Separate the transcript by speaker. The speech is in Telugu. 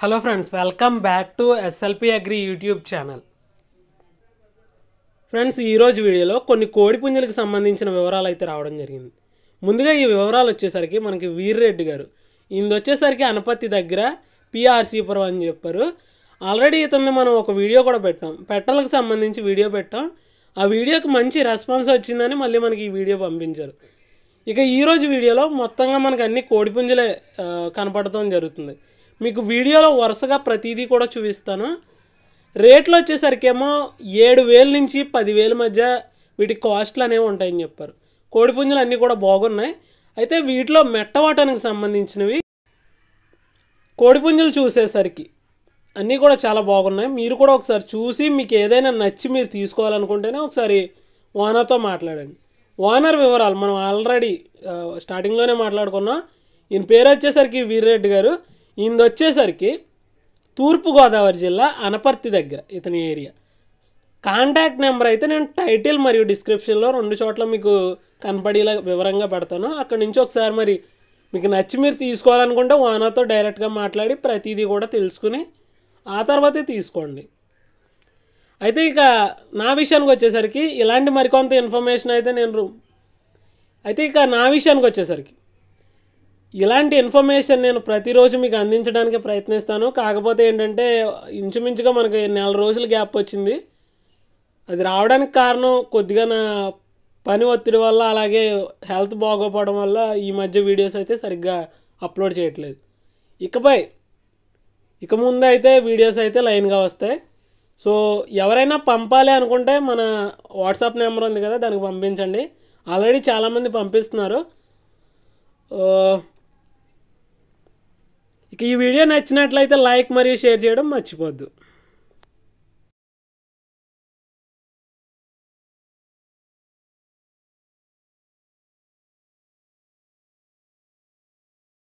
Speaker 1: Hello friends welcome back to SLP agri YouTube channel. Friends ఈరోజు వీడియోలో కొన్ని కోడి పుంజులకు సంబంధించిన వివరాలు అయితే రావడం జరిగింది. ముందుగా ఈ వివరాలు వచ్చేసరికి మనకి వీర్రెడ్డి గారు. ఇందు వచ్చేసరికి అనపత్తి దగ్గర పిఆర్సీపురం అని చెప్పారు. ఆల్రెడీ ఇతన్ని మనం ఒక వీడియో కూడా పెట్టాం. పెట్టలకు సంబంధించి వీడియో పెట్టాం. ఆ వీడియోకి మంచి రెస్పాన్స్ వచ్చిందని మళ్ళీ మనకి ఈ వీడియో పంపించారు. ఇక ఈరోజు వీడియోలో మొత్తంగా మనకు అన్ని కోడిపుంజలే కనపడటం జరుగుతుంది. మీకు వీడియోలో వరుసగా ప్రతిదీ కూడా చూపిస్తాను. రేట్లు వచ్చేసరికేమో ఏడు వేల నుంచి పదివేల మధ్య వీటి కాస్ట్లు అనేవి ఉంటాయని చెప్పారు. కోడిపుంజలు అన్నీ కూడా బాగున్నాయి. అయితే వీటిలో మెట్టవాటానికి సంబంధించినవి. కోడిపుంజలు చూసేసరికి అన్నీ కూడా చాలా బాగున్నాయి. మీరు కూడా ఒకసారి చూసి మీకు ఏదైనా నచ్చి మీరు తీసుకోవాలనుకుంటేనే ఒకసారి ఓనర్తో మాట్లాడండి. ఓనర్ వివరాలు మనం ఆల్రెడీ స్టార్టింగ్లోనే మాట్లాడుకున్నాం. ఈయన పేరు వచ్చేసరికి వీర్రెడ్డి గారు. ఈయనది వచ్చేసరికి తూర్పుగోదావరి జిల్లా అనపర్తి దగ్గర ఇతని ఏరియా. కాంటాక్ట్ నెంబర్ అయితే నేను టైటిల్ మరియు డిస్క్రిప్షన్లో రెండు చోట్ల మీకు కనపడేలా వివరంగా పెడతాను. అక్కడి నుంచి ఒకసారి మరి మీకు నచ్చి మీరు తీసుకోవాలనుకుంటే ఓనర్తో డైరెక్ట్గా మాట్లాడి ప్రతిదీ కూడా తెలుసుకుని ఆ తర్వాతే తీసుకోండి. అయితే ఇక నా విషయానికి వచ్చేసరికి ఇలాంటి మరికొంత ఇన్ఫర్మేషన్ అయితే నేను అయితే ఇక నా విషయానికి వచ్చేసరికి ఇలాంటి ఇన్ఫర్మేషన్ నేను ప్రతిరోజు మీకు అందించడానికి ప్రయత్నిస్తాను. కాకపోతే ఏంటంటే ఇంచుమించుగా మనకి నెల రోజుల గ్యాప్ వచ్చింది. అది రావడానికి కారణం కొద్దిగా నా పని ఒత్తిడి వల్ల అలాగే హెల్త్ బాగోపోవడం వల్ల ఈ మధ్య వీడియోస్ అయితే సరిగ్గా అప్లోడ్ చేయట్లేదు. ఇకపై ఇక ముందు అయితే వీడియోస్ అయితే లైన్గా వస్తాయి. సో ఎవరైనా పంపాలి అనుకుంటే మన వాట్సాప్ నెంబర్ ఉంది కదా దానికి పంపించండి. ఆల్రెడీ చాలామంది పంపిస్తున్నారు. ఇక ఈ వీడియో నచ్చినట్లయితే లైక్ మరియు షేర్ చేయడం మర్చిపోద్దు.